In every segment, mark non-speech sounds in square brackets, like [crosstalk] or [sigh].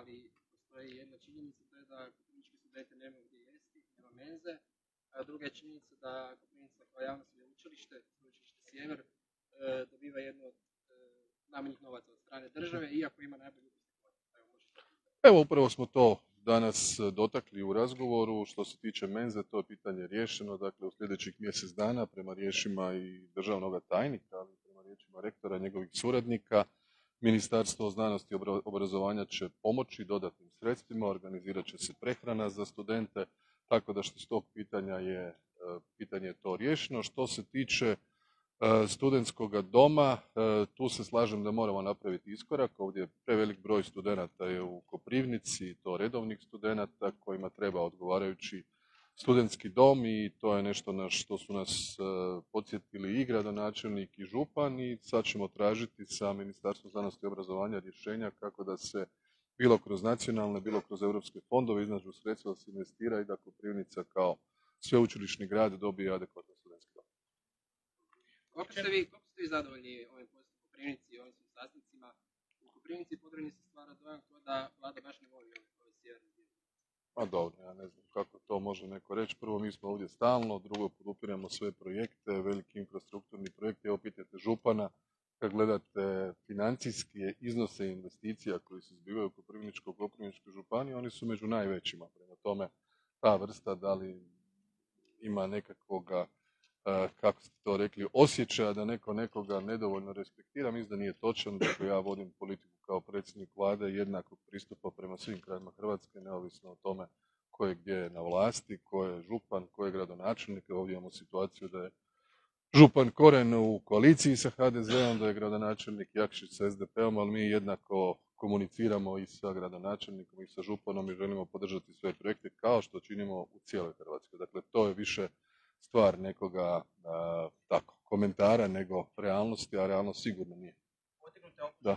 ali postoji jedna činjenica, to je da koprivnički studenti nemaju gdje jesti, nema menze, a druga je činjenica da Koprivnica kao javno sveučilište, sveučilište Sjever, e, dobiva jednu od e, najmanjih novaca od strane države, iako ima najbolji upisnik. Evo, upravo smo to danas dotakli u razgovoru. Što se tiče menze, to je pitanje riješeno. Dakle, u sljedećih mjesec dana, prema riješima i državnog tajnika, ali prema riječima rektora i njegovih suradnika, Ministarstvo znanosti i obrazovanja će pomoći dodatnim sredstvima, organizirat će se prehrana za studente, tako da što se tog pitanja je e, pitanje to riješeno. Što se tiče e, studentskog doma, e, tu se slažem da moramo napraviti iskorak. Ovdje prevelik broj studenata je u Koprivnici, to redovnih studenata kojima treba odgovarajući studentski dom i to je nešto na što su nas podsjetili i gradonačelnik i župan i sad ćemo tražiti sa Ministarstvom znanosti i obrazovanja rješenja kako da se bilo kroz nacionalne, bilo kroz europske fondove iznađu sredstva da se investira i da Koprivnica kao sveučilišni grad dobije adekvatan studentski dom. Kako ste vi, ste zadovoljni ovim postom u Koprivnici i ovim sastancima? U Koprivnici Podravini se stvara dojam da vlada baš ne voli. Pa dobro, ja ne znam kako to može neko reći. Prvo, mi smo ovdje stalno, drugo, podupiramo sve projekte, veliki infrastrukturni projekti. Evo, pitajte župana, kad gledate financijske iznose investicija koji se zbivaju u Koprivničko-Koprivničkoj županiji, oni su među najvećima. Prema tome, ta vrsta da li ima nekakvoga, e, kako ste to rekli, osjećaja da neko nekoga nedovoljno respektira, mislim da nije točan. Dakle, ja vodim politiku kao predsjednik vlade jednakog pristupa prema svim krajima Hrvatske, neovisno o tome ko je gdje na vlasti, ko je župan, ko je gradonačelnik. Ovdje imamo situaciju da je župan Koren u koaliciji sa HDZ-om, da je gradonačelnik Jakšić sa SDP-om, ali mi jednako komuniciramo i sa gradonačelnikom i sa županom i želimo podržati sve projekte kao što činimo u cijeloj Hrvatskoj. Dakle, to je više stvar nekoga tako, komentara nego realnosti, a realnost sigurno nije. Da.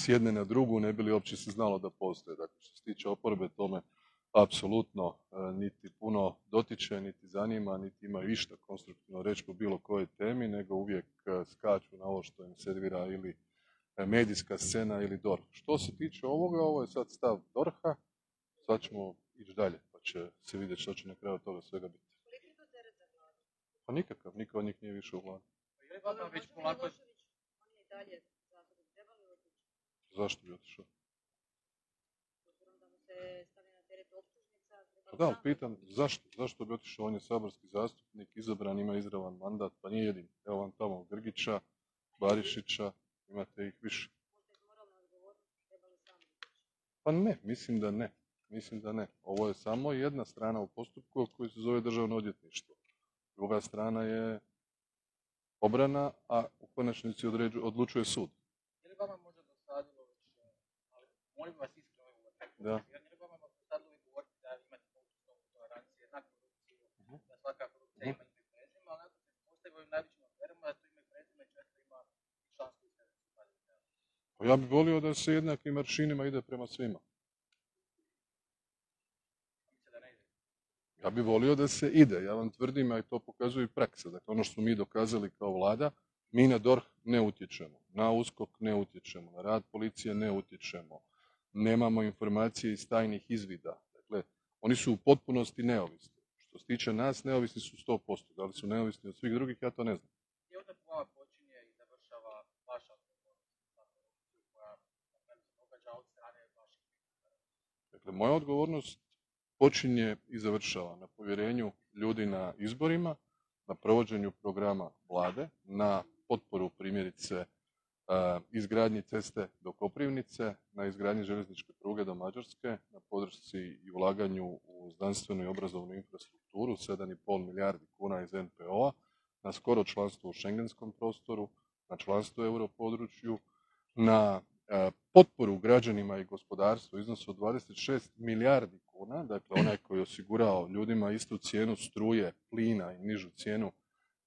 s jedne na drugu, ne bi li uopće se znalo da postoje. Dakle, što se tiče oporbe, tome apsolutno e, niti puno dotiče, niti zanima, niti ima išta konstruktivno reći po bilo kojoj temi, nego uvijek e, skaču na ovo što im servira ili e, medijska scena ili DORH. Što se tiče ovoga, ovo je sad stav DORH-a, sad ćemo ići dalje, pa će se vidjeti što će na kraju toga svega biti. Pa nikakav, niko od njih nije više u vladi. Zašto bi otišao? Pa da, pitam, zašto? Zašto bi otišao? On je saborski zastupnik, izabran, ima izravan mandat, pa nije jedin. Evo vam tamo Grgića, Barišića, imate ih više. Pa ne, mislim da ne. Mislim da ne. Ovo je samo jedna strana u postupku koji se zove državno odvjetništvo. Druga strana je obrana, a u konačnici odlučuje sud. Je li vama možda ali molim vas iskreno da. je li vama dosadilo i govoriti da imate nultu tolerancije na korupciju, uh-huh. da svaka korupcija uh-huh. ima ime i prezime, ali nakon se postaje ovim najvećim aferama da to ime i prezime često ima i članstvo iz Pa ja bih volio da se jednakim aršinima ide prema svima. Ja bih volio da se ide. Ja vam tvrdim, a i to pokazuje i praksa. Dakle, ono što smo mi dokazali kao vlada, mi na DORH ne utječemo, na USKOK ne utječemo, na rad policije ne utječemo, nemamo informacije iz tajnih izvida. Dakle, oni su u potpunosti neovisni. Što se tiče nas, neovisni su 100%. Da li su neovisni od svih drugih, ja to ne znam. Dakle, moja odgovornost počinje i završava na povjerenju ljudi na izborima, na provođenju programa vlade, na potporu primjerice izgradnji ceste do Koprivnice, na izgradnji željezničke pruge do Mađarske, na podršci i ulaganju u znanstvenu i obrazovnu infrastrukturu, 7,5 milijardi kuna iz NPO-a, na skoro članstvo u šengenskom prostoru, na članstvo u europodručju, na e, potporu građanima i gospodarstvu u iznosu od 26 milijardi kuna, dakle onaj [clears throat] koji je osigurao ljudima istu cijenu struje, plina i nižu cijenu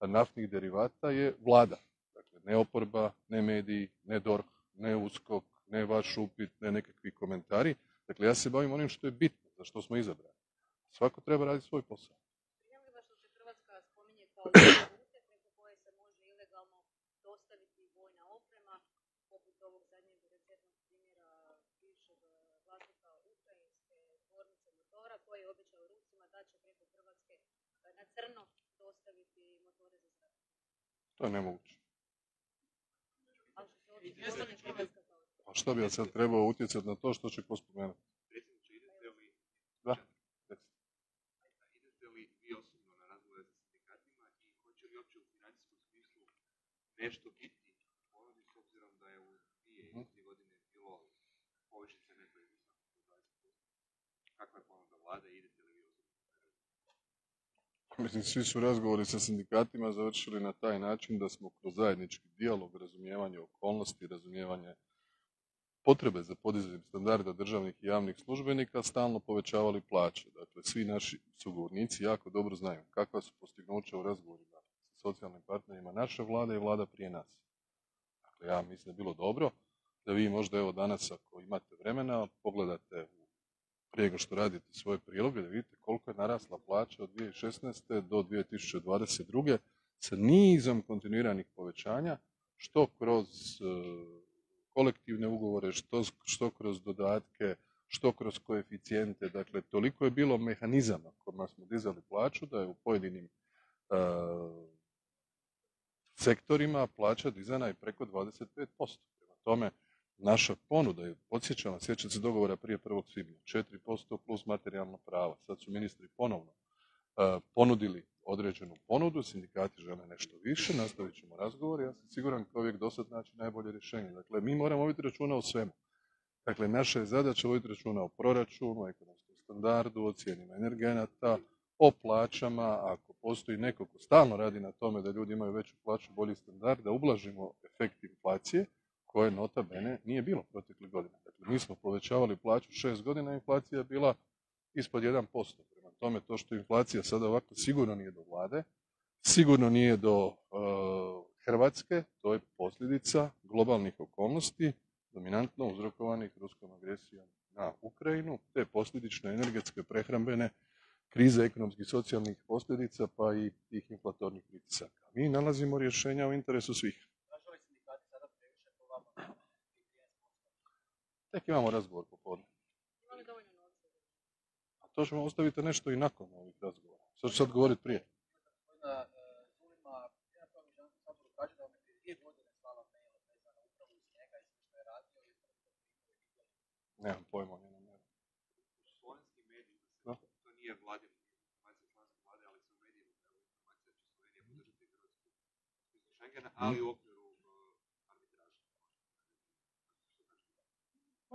naftnih derivata je vlada. Ne oporba, ne mediji, ne DORH, ne USKOK, ne vaš upit, ne nekakvi komentari. Dakle, ja se bavim onim što je bitno, za što smo izabrani. Svako treba raditi svoj posao. koji je obećao Rusima da će preko Hrvatske e, na crno dostaviti motore za zrak. To je nemoguće. A što se A što bi ja sad trebao utjecati na to što će ko spomenuti? Da. Idete li vi osobno na razgovore sa sindikatima i hoće li uopće u financijskom smislu nešto biti ponudi s obzirom da je u dvije i dvije godine bilo povišice neto iznosa od 20%? Kakva je ponuda vlade i idete li vi osobno? Mislim, svi su razgovori sa sindikatima završili na taj način da smo kroz zajednički dijalog, razumijevanje okolnosti, razumijevanje potrebe za podizanjem standarda državnih i javnih službenika stalno povećavali plaće. Dakle, svi naši sugovornici jako dobro znaju kakva su postignuća u razgovorima sa socijalnim partnerima naše vlade i vlada prije nas. Dakle, ja mislim da je bilo dobro da vi možda evo danas ako imate vremena pogledate prije nego što radite svoje priloge da vidite koliko je narasla plaća od 2016. do 2022. sa nizom kontinuiranih povećanja što kroz e, kolektivne ugovore, što, što kroz dodatke, što kroz koeficijente. Dakle, toliko je bilo mehanizama kojima smo dizali plaću da je u pojedinim uh, sektorima plaća dizana i preko 25%. Prema tome, naša ponuda je, podsjećam vas, sjećate se dogovora prije 1. svibnja, 4% plus materijalna prava. Sad su ministri ponovno uh, ponudili određenu ponudu, sindikati žele nešto više, nastavit ćemo razgovor ja sam siguran kao uvijek dosad naći najbolje rješenje. Dakle, mi moramo voditi računa o svemu. Dakle, naša je zadaća voditi računa o proračunu, o ekonomskom standardu, o cijenima energenata, o plaćama, ako postoji neko ko stalno radi na tome da ljudi imaju veću plaću, bolji standard, da ublažimo efekt inflacije, koje nota bene nije bilo proteklih godina. Dakle, mi smo povećavali plaću šest godina, inflacija je bila ispod 1% tome to što inflacija sada ovako sigurno nije do vlade, sigurno nije do uh, Hrvatske, to je posljedica globalnih okolnosti, dominantno uzrokovanih ruskom agresijom na Ukrajinu, te posljedično energetske prehrambene krize ekonomskih socijalnih posljedica pa i tih inflatornih pritisaka. Mi nalazimo rješenja u interesu svih. Tek imamo razgovor popodne to ćemo ostaviti nešto i nakon ovih razgovora. Sad ću sad govoriti prije. Nemam pojma o njenom. U slovenskim medijima se, to nije vladin informacija slovenske vlade, ali se u medijima informacija će Slovenija podržati Hrvatsku Schengena, ali u okviru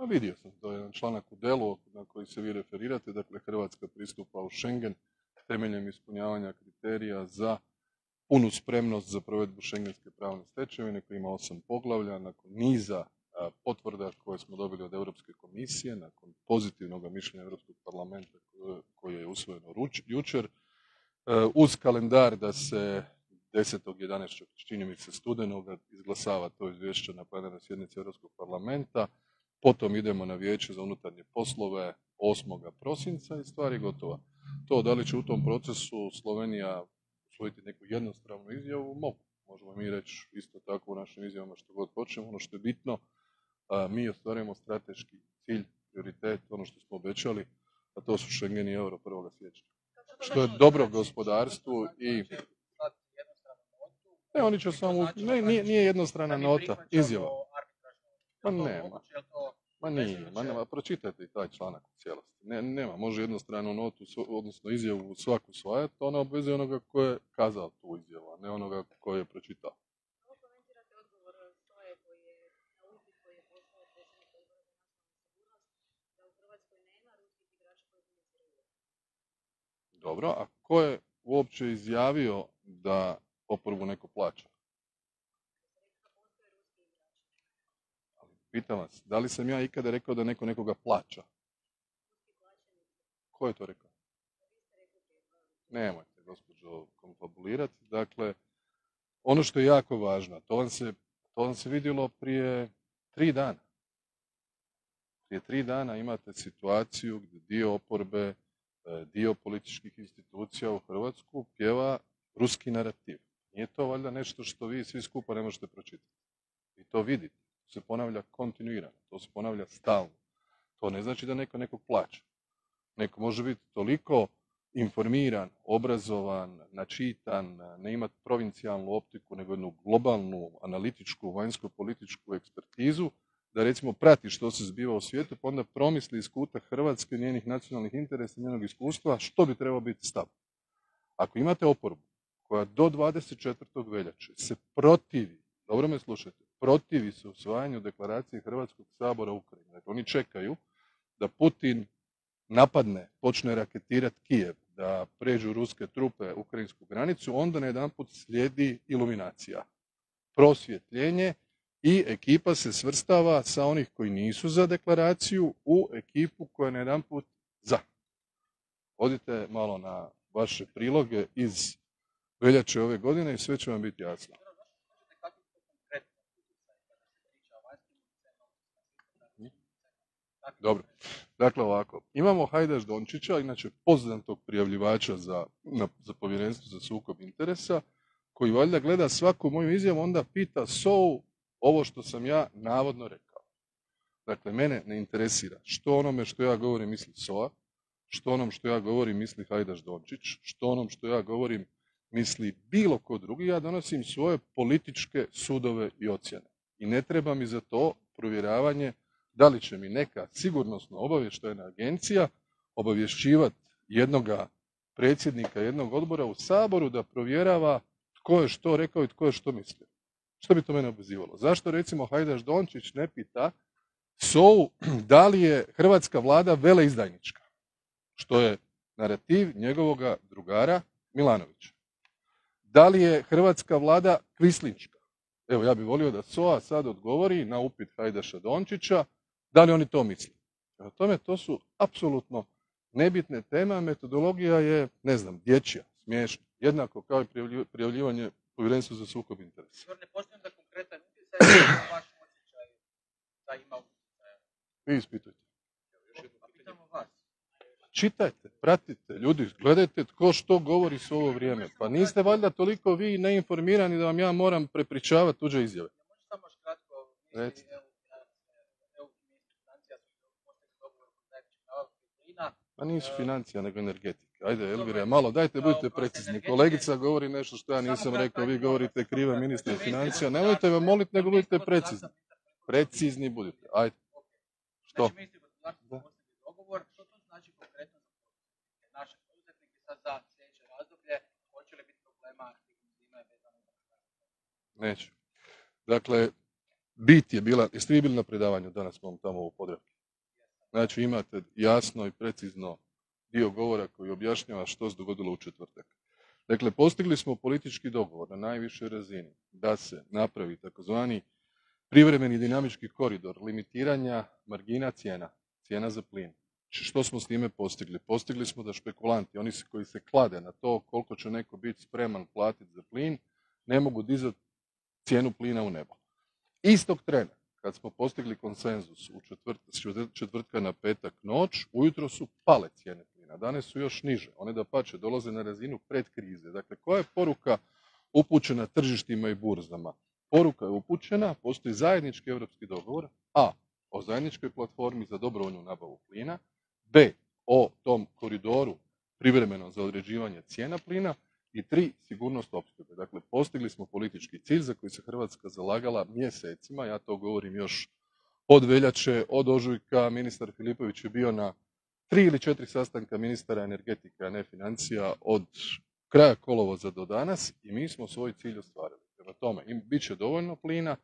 vidio sam, to je jedan članak u delu na koji se vi referirate, dakle Hrvatska pristupa u Schengen temeljem ispunjavanja kriterija za punu spremnost za provedbu šengenske pravne stečevine koja ima osam poglavlja nakon niza potvrda koje smo dobili od Europske komisije, nakon pozitivnog mišljenja Europskog parlamenta koje je usvojeno jučer, e, uz kalendar da se 10.11. čini mi se studenoga izglasava to izvješće na plenarnoj sjednici Europskog parlamenta, Potom idemo na vijeće za unutarnje poslove 8. prosinca i stvar je gotova. To da li će u tom procesu Slovenija usvojiti neku jednostavnu izjavu, mogu. Možemo mi reći isto tako u našim izjavama što god hoćemo. Ono što je bitno, mi ostvarujemo strateški cilj, prioritet, ono što smo obećali, a to su Schengen i euro 1. siječnja. Što je dobro gospodarstvu i... Ne, oni će samo... Ne, nije, nije jednostrana nota, izjava. Pa nema. Ma nije, ma nema, pročitajte i taj članak u cijelosti. Ne, nema, može jednostranu notu, odnosno izjavu svaku svajati, ona obvezuje onoga ko je kazao tu izjavu, a ne onoga ko je pročitao. Dobro, a ko je uopće izjavio da oporbu neko plaća? Pitam vas, da li sam ja ikada rekao da neko nekoga plaća? Ko je to rekao? Nemojte, gospođo, konfabulirati. Dakle, ono što je jako važno, to vam se, to vam se vidjelo prije tri dana. Prije tri dana imate situaciju gdje dio oporbe, e, dio političkih institucija u Hrvatsku pjeva ruski narativ. Nije to valjda nešto što vi svi skupa ne možete pročitati. Vi to vidite. Se ponavlja kontinuirano. To se ponavlja stalno. To ne znači da neko nekog plaća. Neko može biti toliko informiran, obrazovan, načitan, ne imati provincijalnu optiku, nego jednu globalnu, analitičku, vanjsko-političku ekspertizu, da recimo prati što se zbiva u svijetu, pa onda promisli iz kuta Hrvatske, njenih nacionalnih interesa, njenog iskustva, što bi trebao biti stav. Ako imate oporbu koja do 24. veljače se protivi, dobro me slušajte, protivi se usvajanju deklaracije Hrvatskog sabora Ukrajine. Dakle, oni čekaju da Putin napadne, počne raketirati Kijev, da pređu ruske trupe ukrajinsku granicu, onda najedanput slijedi iluminacija, prosvjetljenje i ekipa se svrstava sa onih koji nisu za deklaraciju u ekipu koja je najedanput za. Odite malo na vaše priloge iz veljače ove godine i sve će vam biti jasno. Dobro. Dakle, ovako. Imamo Hajdaš Dončića, inače poznatog prijavljivača za, za povjerenstvo za sukob interesa, koji valjda gleda svaku moju izjavu, onda pita so ovo što sam ja navodno rekao. Dakle, mene ne interesira što onome što ja govorim misli SOA, što onom što ja govorim misli Hajdaš Dončić, što onom što ja govorim misli bilo ko drugi, ja donosim svoje političke sudove i ocjene. I ne treba mi za to provjeravanje da li će mi neka sigurnosno obavještajna agencija obavješćivati jednoga predsjednika jednog odbora u Saboru da provjerava tko je što rekao i tko je što mislio. Što bi to mene obvezivalo? Zašto recimo Hajdaš Dončić ne pita SOU [clears throat] da li je hrvatska vlada veleizdajnička? Što je narativ njegovoga drugara Milanovića. Da li je hrvatska vlada kvislinčka? Evo, ja bih volio da SOA sad odgovori na upit Hajdaša Dončića da li oni to misle. Prema tome, to su apsolutno nebitne teme, a metodologija je, ne znam, dječja, smiješna, jednako kao i prijavljivanje povjerenstvu za sukob interesa. Ne postoji da konkretan utjecaj na vaš osjećaj da ima utjecaja. Vi ispitujte. Vas. Čitajte, pratite, ljudi, gledajte tko što govori s ovo vrijeme. Pa niste valjda toliko vi neinformirani da vam ja moram prepričavati tuđe izjave. Recite. evo, evo, financija su postigli dogovor kod zajedničkih nabavki Pa nisu financija, nego energetika. Ajde, Elvira, malo dajte, budite prost precizni. Kolegica govori nešto što ja nisam rekao, vi ajde, govorite krive ministre financija. Nemojte me moliti, nego budite precizni. Precizni budite. Ajde. Što? Znači, Da. dogovor. Što to znači za Neće. Dakle, bit je bila, jeste vi bili na predavanju danas mom tamo u Podravki? Znači imate jasno i precizno dio govora koji objašnjava što se dogodilo u četvrtak. Dakle, postigli smo politički dogovor na najvišoj razini da se napravi takozvani privremeni dinamički koridor limitiranja margina cijena, cijena za plin. Što smo s time postigli? Postigli smo da špekulanti, oni koji se klade na to koliko će neko biti spreman platiti za plin, ne mogu dizati cijenu plina u nebo. Istog trena, kad smo postigli konsenzus u četvrt, četvrtka na petak noć, ujutro su pale cijene plina. Danas su još niže. One da pače dolaze na razinu pred krize. Dakle, koja je poruka upućena tržištima i burzama? Poruka je upućena, postoji zajednički europski dogovor, a o zajedničkoj platformi za dobrovoljnu nabavu plina, b o tom koridoru privremenom za određivanje cijena plina i tri sigurnost opskrbe. Dakle, postigli smo politički cilj za koji se Hrvatska zalagala mjesecima, ja to govorim još od veljače, od ožujka, ministar Filipović je bio na tri ili četiri sastanka ministara energetike, a ne financija, od kraja kolovoza do danas i mi smo svoj cilj ostvarili. Prema tome, im, bit će dovoljno plina,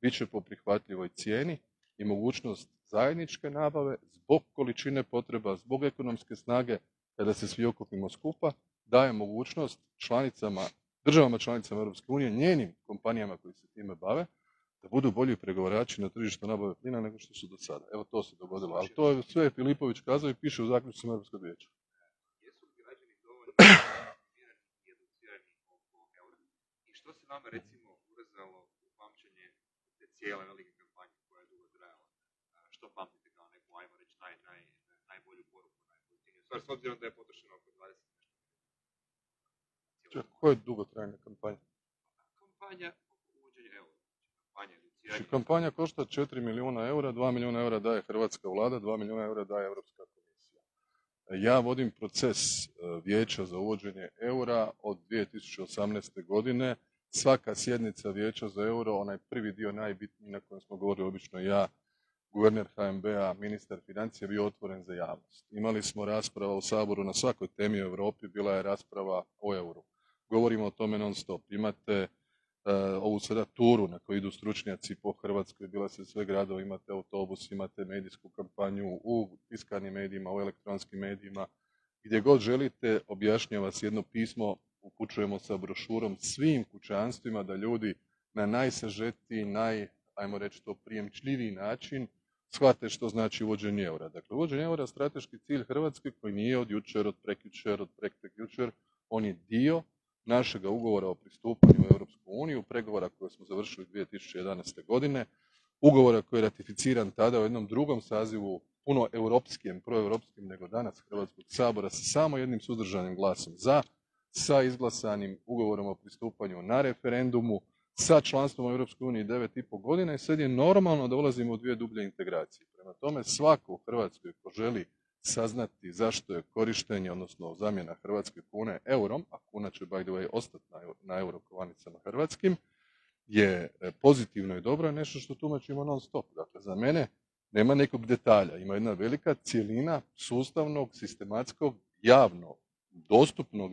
bit će po prihvatljivoj cijeni i mogućnost zajedničke nabave zbog količine potreba, zbog ekonomske snage, kada se svi okupimo skupa, daje mogućnost članicama, državama članicama Europske unije, njenim kompanijama koji se time bave, da budu bolji pregovarači na tržištu nabave plina nego što su do sada. Evo to se dogodilo. Ali to je sve Filipović kazao i piše u zaključcima Europskog vijeća. Što se vama recimo urezalo u pamćenje te cijele velike kampanje koja je dugo trajala? Što pamtite kao neku, ajmo reći, naj, naj, najbolju poruku, stvar, s obzirom da je potrošeno oko 20 nešto Čekaj, Koja je dugotrajna kampanja? Kampanja uvođenja eura. Kampanja educiranja. Znači, kampanja košta 4 milijuna eura, 2 milijuna eura daje Hrvatska vlada, 2 milijuna eura daje Europska komisija. Ja vodim proces e, vijeća za uvođenje eura od 2018. godine. Svaka sjednica vijeća za euro, onaj prvi dio najbitniji na kojem smo govorili obično ja, guverner HNB-a, ministar financija bio otvoren za javnost. Imali smo rasprava u Saboru na svakoj temi u Europi, bila je rasprava o euru. Govorimo o tome non stop. Imate e, ovu sada turu na koju idu stručnjaci po Hrvatskoj, bila se sve gradovi, imate autobus, imate medijsku kampanju u tiskanim medijima, u elektronskim medijima, gdje god želite objašnjava se jedno pismo, upućujemo sa brošurom svim kućanstvima da ljudi na najsažetiji, naj, ajmo reći to, prijemčljiviji način shvate što znači uvođenje eura. Dakle, uvođenje eura je strateški cilj Hrvatske koji nije od jučer, od prekjučer, od preključer, on je dio našega ugovora o pristupanju u Europsku uniju, pregovora koje smo završili 2011. godine, ugovora koji je ratificiran tada u jednom drugom sazivu, puno europskijem, proeuropskijem nego danas Hrvatskog sabora, sa samo jednim suzdržanim glasom za, sa izglasanim ugovorom o pristupanju na referendumu, sa članstvom u Europskoj uniji devet i pol godina i sad je normalno da ulazimo u dvije dublje integracije. Prema tome, svako u Hrvatskoj ko želi saznati zašto je korištenje, odnosno zamjena hrvatske kune eurom, a kuna će by the way ostati na, eu- na euro kovanicama hrvatskim, je e, pozitivno i dobro, je nešto što tumačimo non stop. Dakle, za mene nema nekog detalja, ima jedna velika cijelina sustavnog, sistematskog, javno dostupnog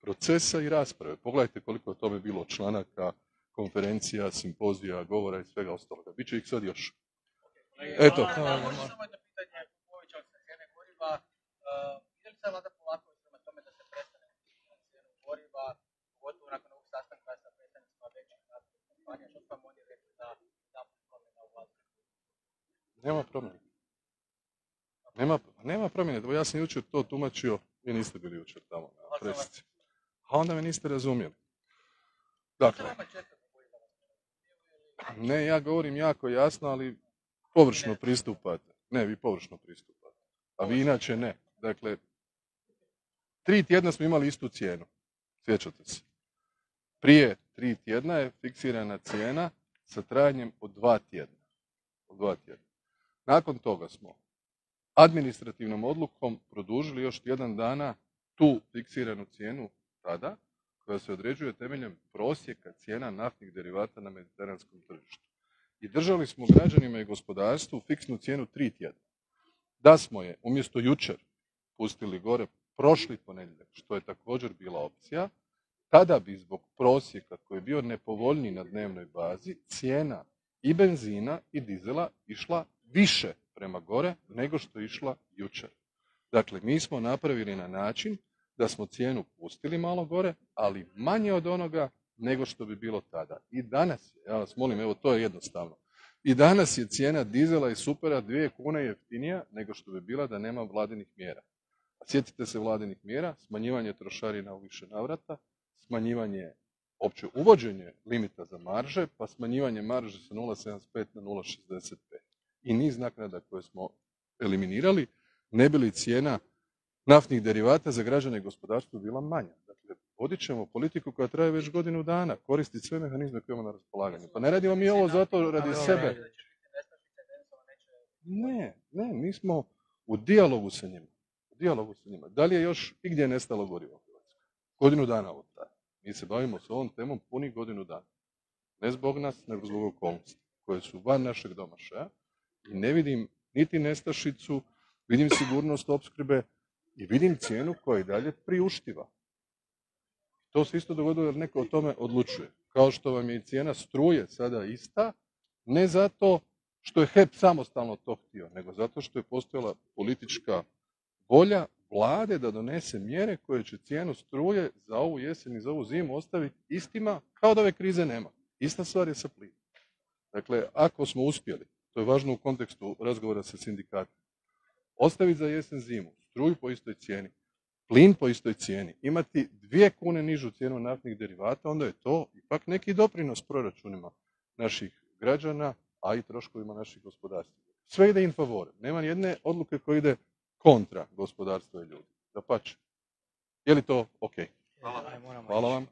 procesa i rasprave. Pogledajte koliko je tome bilo članaka, konferencija, simpozija, govora i svega ostaloga. Biće ih sad još. Eto. Hvala, može samo jedno pitanje, povećao se cijene goriva. Uh, ide li sad vlada polako prema tome da se prestane na cijenu goriva, pogotovo nakon ovog sastanka sa predstavnicima većih naftnih kompanija, što su vam oni rekli da da promjena u vladi? Nema promjene. Nema, nema promjene. Ja sam jučer to tumačio, vi niste bili jučer tamo na presici. A onda me niste razumjeli. Dakle, ne, ja govorim jako jasno, ali površno pristupate. Ne, vi površno pristupate. A vi inače ne. Dakle, tri tjedna smo imali istu cijenu. Sjećate se. Prije tri tjedna je fiksirana cijena sa trajanjem od dva tjedna. Od dva tjedna. Nakon toga smo administrativnom odlukom produžili još tjedan dana tu fiksiranu cijenu tada, koja se određuje temeljem prosjeka cijena naftnih derivata na mediteranskom tržištu. I držali smo građanima i gospodarstvu fiksnu cijenu tri tjedna. Da smo je umjesto jučer pustili gore prošli ponedjeljak, što je također bila opcija, tada bi zbog prosjeka koji je bio nepovoljniji na dnevnoj bazi, cijena i benzina i dizela išla više prema gore nego što je išla jučer. Dakle, mi smo napravili na način da smo cijenu pustili malo gore, ali manje od onoga nego što bi bilo tada. I danas, ja vas molim, evo to je jednostavno. I danas je cijena dizela i supera dvije kune jeftinija nego što bi bila da nema vladinih mjera. Sjetite se vladinih mjera, smanjivanje trošarina u više navrata, smanjivanje, opće uvođenje limita za marže, pa smanjivanje marže sa 0,75 na 0,65. I niz naknada koje smo eliminirali, ne bi li cijena naftnih derivata za građane i gospodarstvo bila manja. Dakle, vodit ćemo politiku koja traje već godinu dana, koristiti sve mehanizme koje imamo na raspolaganju. Pa ne radimo mi ovo zato radi sebe. Ne, ne, mi smo u dijalogu sa njima. U dijalogu sa njima. Da li je još igdje nestalo gorivo u Hrvatskoj? Godinu dana ovo traje. Mi se bavimo s ovom temom punih godinu dana. Ne zbog nas, nego zbog okolnosti koje su van našeg domašaja. I ne vidim niti nestašicu, vidim sigurnost opskrbe i vidim cijenu koja je dalje priuštiva. To se isto dogodilo jer neko o tome odlučuje. Kao što vam je i cijena struje sada ista, ne zato što je HEP samostalno to htio, nego zato što je postojala politička volja vlade da donese mjere koje će cijenu struje za ovu jesen i za ovu zimu ostaviti istima kao da ove krize nema. Ista stvar je sa plinom. Dakle, ako smo uspjeli, to je važno u kontekstu razgovora sa sindikatima, ostaviti za jesen zimu struju po istoj cijeni, plin po istoj cijeni, imati dvije kune nižu cijenu naftnih derivata, onda je to ipak neki doprinos proračunima naših građana, a i troškovima naših gospodarstva. Sve ide in favore. Nema ni jedne odluke koja ide kontra gospodarstva i ljudi. Dapače. Je li to ok? Hvala. Hvala vam.